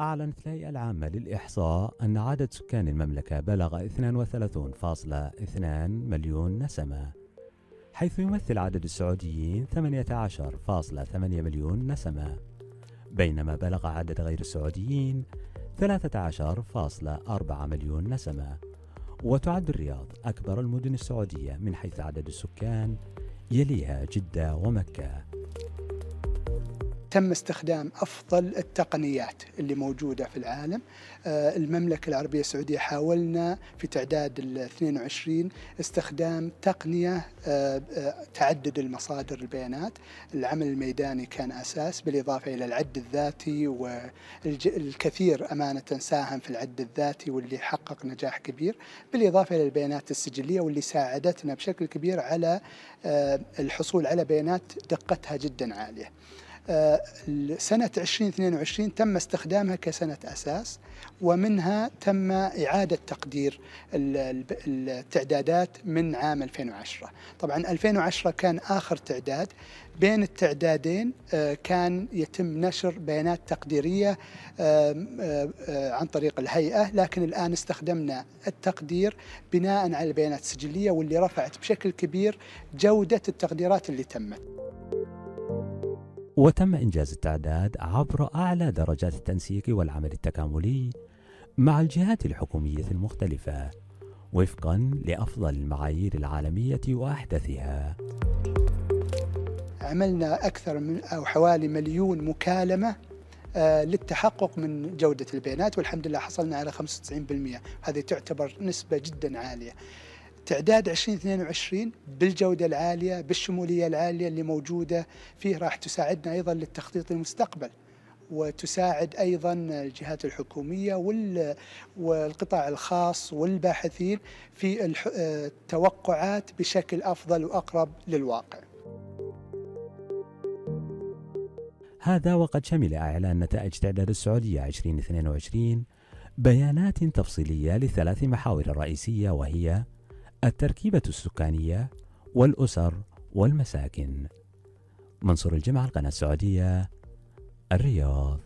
أعلنت الهيئة العامة للإحصاء أن عدد سكان المملكة بلغ 32.2 مليون نسمة حيث يمثل عدد السعوديين 18.8 مليون نسمة بينما بلغ عدد غير السعوديين 13.4 مليون نسمة. وتعد الرياض أكبر المدن السعودية من حيث عدد السكان يليها جدة ومكة. تم استخدام أفضل التقنيات اللي موجودة في العالم. آه، المملكة العربية السعودية حاولنا في تعداد ال 22 استخدام تقنية آه، آه، تعدد المصادر البيانات. العمل الميداني كان أساس بالإضافة إلى العد الذاتي والكثير أمانة ساهم في العد الذاتي واللي حقق نجاح كبير. بالإضافة إلى البيانات السجلية واللي ساعدتنا بشكل كبير على الحصول على بيانات دقتها جدا عالية. آه، سنة 2022 تم استخدامها كسنة أساس ومنها تم إعادة تقدير التعدادات من عام 2010 طبعا 2010 كان آخر تعداد. بين التعدادين آه، كان يتم نشر بيانات تقديرية عن طريق الهيئة لكن الآن استخدمنا التقدير بناء على البيانات السجلية واللي رفعت بشكل كبير جودة التقديرات اللي تمت. وتم إنجاز التعداد عبر أعلى درجات التنسيق والعمل التكاملي مع الجهات الحكومية المختلفة وفقا لأفضل المعايير العالمية وأحدثها. عملنا أكثر من أو حوالي مليون مكالمة آه، للتحقق من جودة البيانات والحمد لله حصلنا على 95% هذه تعتبر نسبة جدا عالية. تعداد 2022 بالجودة العالية بالشمولية العالية اللي موجودة فيه راح تساعدنا أيضا للتخطيط للمستقبل وتساعد أيضا الجهات الحكومية والقطاع الخاص والباحثين في التوقعات بشكل أفضل وأقرب للواقع. هذا وقد شمل إعلان نتائج تعداد السعودية 2022 بيانات تفصيلية لثلاث محاور رئيسية وهي التركيبة السكانية والأسر والمساكن. منصور الجمعة القناة السعودية الرياض.